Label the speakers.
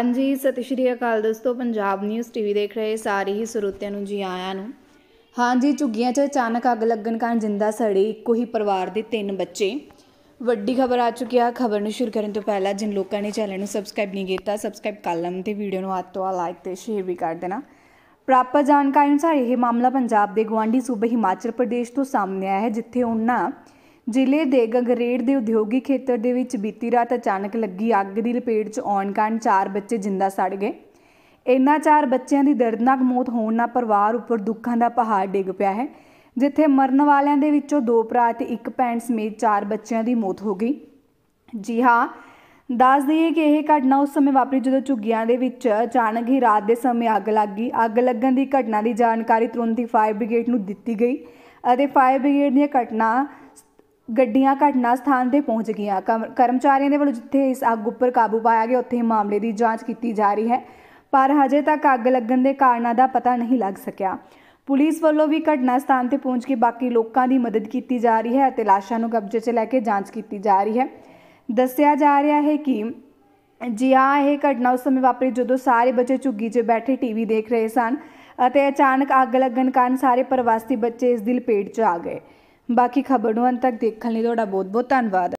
Speaker 1: ਹਾਂਜੀ ਸਤਿ ਸ਼੍ਰੀ ਅਕਾਲ ਦੋਸਤੋ, ਪੰਜਾਬ ਨਿਊਜ਼ ਟੀਵੀ ਦੇਖ ਰਹੇ ਸਾਰੇ ਹੀ ਸਰੋਤਿਆਂ ਨੂੰ, ਜੀ ਆਇਆਂ ਨੂੰ। ਹਾਂਜੀ ਝੁੱਗੀਆਂ 'ਚ ਅਚਾਨਕ ਅੱਗ ਲੱਗਣ ਕਾਰਨ ਜਿੰਦਾ ਸੜੇ ਇੱਕੋ ਹੀ ਪਰਿਵਾਰ ਦੇ ਤਿੰਨ ਬੱਚੇ। ਵੱਡੀ ਖਬਰ ਆ ਚੁੱਕੀ ਆ, ਖਬਰ ਨੂੰ ਸ਼ੁਰੂ ਕਰਨ ਤੋਂ ਪਹਿਲਾਂ ਜਿਨ ਲੋਕਾਂ ਨੇ ਚੈਨਲ ਨੂੰ ਸਬਸਕ੍ਰਾਈਬ ਨਹੀਂ ਕੀਤਾ ਸਬਸਕ੍ਰਾਈਬ ਕਰ ਲੈਣ ਤੇ ਵੀਡੀਓ ਨੂੰ ਹੱਥ ਤੋਂ ਲਾਈਕ ਤੇ ਸ਼ੇਅਰ ਵੀ ਕਰ ਦੇਣਾ। ਪ੍ਰਾਪਤ ਜਾਣਕਾਰੀ ਅਨੁਸਾਰ ਇਹ ਮਾਮਲਾ ਪੰਜਾਬ ਦੇ ਗਵਾਂਢੀ ਸੂਬੇ ਹਿਮਾਚਲ ਪ੍ਰਦੇਸ਼ ਤੋਂ ਸਾਹਮਣੇ ਆਇਆ ਹੈ, ਜਿੱਥੇ ਉਹਨਾਂ ਜ਼ਿਲ੍ਹੇ ਦੇ ਗੰਗਰੇੜ ਦੇ ਉਦਯੋਗਿਕ ਖੇਤਰ ਦੇ ਵਿੱਚ ਬੀਤੀ ਰਾਤ ਅਚਾਨਕ ਲੱਗੀ ਅੱਗ ਦੀ ਲਪੇਟ 'ਚ ਆਉਣ ਕਾਰਨ ਚਾਰ ਬੱਚੇ ਜਿੰਦਾ ਸੜ ਗਏ। ਇਨ੍ਹਾਂ ਚਾਰ ਬੱਚਿਆਂ ਦੀ ਦਰਦਨਾਕ ਮੌਤ ਹੋਣ ਨਾਲ ਪਰਿਵਾਰ ਉੱਪਰ ਦੁੱਖਾਂ ਦਾ ਪਹਾੜ ਡਿੱਗ ਪਿਆ ਹੈ, ਜਿੱਥੇ ਮਰਨ ਵਾਲਿਆਂ ਦੇ ਵਿੱਚੋਂ ਦੋ ਭਰਾ ਤੇ ਇੱਕ ਭੈਣ ਸਮੇਤ ਚਾਰ ਬੱਚਿਆਂ ਦੀ ਮੌਤ ਹੋ ਗਈ। ਜੀ ਹਾਂ, ਦੱਸ ਦਈਏ ਕਿ ਇਹ ਘਟਨਾ ਉਸ ਸਮੇਂ ਵਾਪਰੀ ਜਦੋਂ ਝੁੱਗੀਆਂ ਦੇ ਵਿੱਚ ਅਚਾਨਕ ਹੀ ਰਾਤ ਦੇ ਸਮੇਂ ਅੱਗ ਲੱਗ ਗਈ। ਅੱਗ ਲੱਗਣ ਦੀ ਘਟਨਾ ਦੀ ਜਾਣਕਾਰੀ ਤੁਰੰਤ ਹੀ ਫਾਇਰ ਬ੍ਰਿਗੇਡ ਨੂੰ ਦਿੱਤੀ ਗਈ ਅਤੇ ਫਾਇਰ ਬ੍ਰਿਗੇਡ ਦੀਆਂ ਘਟਨਾ ਗੱਡੀਆਂ ਘਟਨਾ ਸਥਾਨ ਤੇ ਪਹੁੰਚ ਗਈਆਂ। ਕਮ- ਕਰਮਚਾਰੀਆਂ ਦੇ ਵੱਲੋਂ ਜਿੱਥੇ ਇਸ ਅੱਗ ਉੱਪਰ ਕਾਬੂ ਪਾਇਆ ਗਿਆ, ਉੱਥੇ ਮਾਮਲੇ ਦੀ ਜਾਂਚ ਕੀਤੀ ਜਾ ਰਹੀ ਹੈ। ਪਰ ਹਜੇ ਤੱਕ ਅੱਗ ਲੱਗਣ ਦੇ ਕਾਰਨਾਂ ਦਾ ਪਤਾ ਨਹੀਂ ਲੱਗ ਸਕਿਆ। ਪੁਲਿਸ ਵੱਲੋਂ ਵੀ ਘਟਨਾ ਸਥਾਨ ਤੇ ਪਹੁੰਚ ਕੇ ਬਾਕੀ ਲੋਕਾਂ ਦੀ ਮਦਦ ਕੀਤੀ ਜਾ ਰਹੀ ਹੈ ਅਤੇ ਲਾਸ਼ਾਂ ਨੂੰ ਕਬਜ਼ੇ 'ਚ ਲੈ ਕੇ ਜਾਂਚ ਕੀਤੀ ਜਾ ਰਹੀ ਹੈ। ਦੱਸਿਆ ਜਾ ਰਿਹਾ ਹੈ ਕਿ ਜੀ ਹਾਂ, ਇਹ ਘਟਨਾ ਉਸ ਸਮੇਂ ਵਾਪਰੀ ਜਦੋਂ ਸਾਰੇ ਬੱਚੇ ਝੁੱਗੀ 'ਚ ਬੈਠੇ ਟੀਵੀ ਦੇਖ ਰਹੇ ਸਨ ਅਤੇ ਅਚਾਨਕ ਅੱਗ ਲੱਗਣ ਕਾਰਨ ਸਾਰੇ ਪ੍ਰਵਾਸੀ ਬੱਚੇ ਇਸ ਦੀ ਲਪੇਟ 'ਚ ਆ ਗਏ। ਬਾਕੀ ਖਬਰ ਨੂੰ ਅੰਤ ਤੱਕ ਦੇਖਣ ਲਈ ਤੁਹਾਡਾ ਬਹੁਤ ਬਹੁਤ ਧੰਨਵਾਦ।